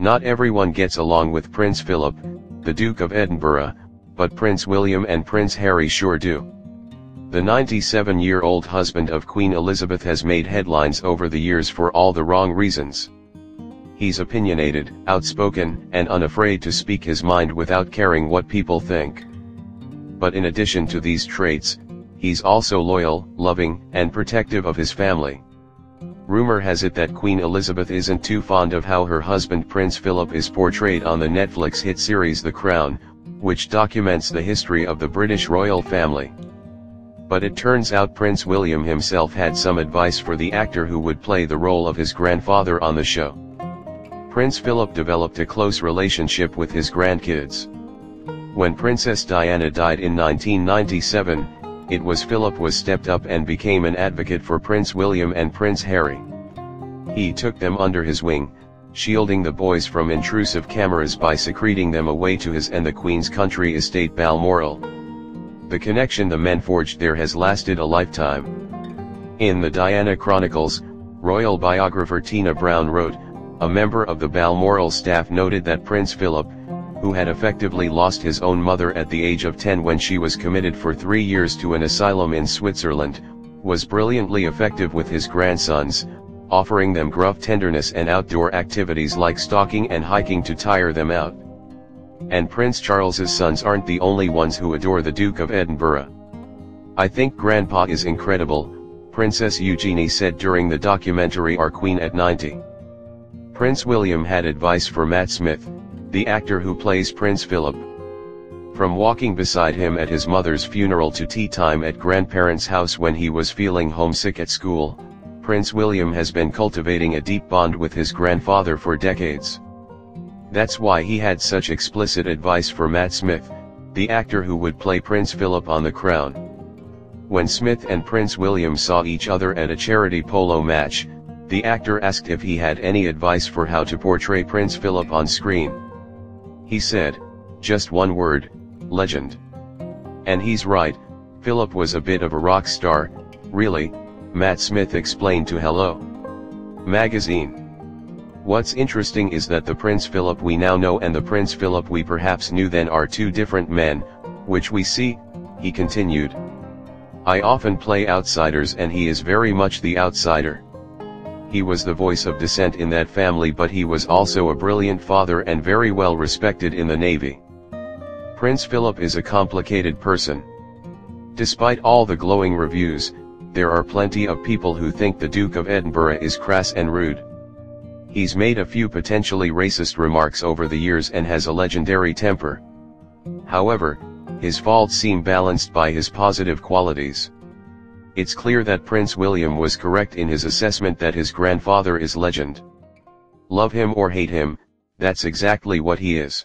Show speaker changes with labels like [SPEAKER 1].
[SPEAKER 1] Not everyone gets along with Prince Philip, the Duke of Edinburgh, but Prince William and Prince Harry sure do. The 97-year-old husband of Queen Elizabeth has made headlines over the years for all the wrong reasons. He's opinionated, outspoken, and unafraid to speak his mind without caring what people think. But in addition to these traits, he's also loyal, loving, and protective of his family. Rumor has it that Queen Elizabeth isn't too fond of how her husband Prince Philip is portrayed on the Netflix hit series The Crown, which documents the history of the British royal family. But it turns out Prince William himself had some advice for the actor who would play the role of his grandfather on the show. Prince Philip developed a close relationship with his grandkids. When Princess Diana died in 1997, it was Philip was stepped up and became an advocate for Prince William and Prince Harry. He took them under his wing, shielding the boys from intrusive cameras by secreting them away to his and the Queen's country estate Balmoral. The connection the men forged there has lasted a lifetime. In the Diana Chronicles, royal biographer Tina Brown wrote, a member of the Balmoral staff noted that Prince Philip, who had effectively lost his own mother at the age of 10 when she was committed for three years to an asylum in Switzerland, was brilliantly effective with his grandsons, offering them gruff tenderness and outdoor activities like stalking and hiking to tire them out. And Prince Charles's sons aren't the only ones who adore the Duke of Edinburgh. I think Grandpa is incredible, Princess Eugenie said during the documentary Our Queen at 90. Prince William had advice for Matt Smith, the actor who plays Prince Philip. From walking beside him at his mother's funeral to tea time at grandparents' house when he was feeling homesick at school, Prince William has been cultivating a deep bond with his grandfather for decades. That's why he had such explicit advice for Matt Smith, the actor who would play Prince Philip on The Crown. When Smith and Prince William saw each other at a charity polo match, the actor asked if he had any advice for how to portray Prince Philip on screen. He said, just one word, legend. And he's right, Philip was a bit of a rock star, really, Matt Smith explained to Hello Magazine. What's interesting is that the Prince Philip we now know and the Prince Philip we perhaps knew then are two different men, which we see, he continued. I often play outsiders and he is very much the outsider. He was the voice of dissent in that family but he was also a brilliant father and very well respected in the Navy. Prince Philip is a complicated person. Despite all the glowing reviews, there are plenty of people who think the Duke of Edinburgh is crass and rude. He's made a few potentially racist remarks over the years and has a legendary temper. However, his faults seem balanced by his positive qualities. It's clear that Prince William was correct in his assessment that his grandfather is legend. Love him or hate him, that's exactly what he is.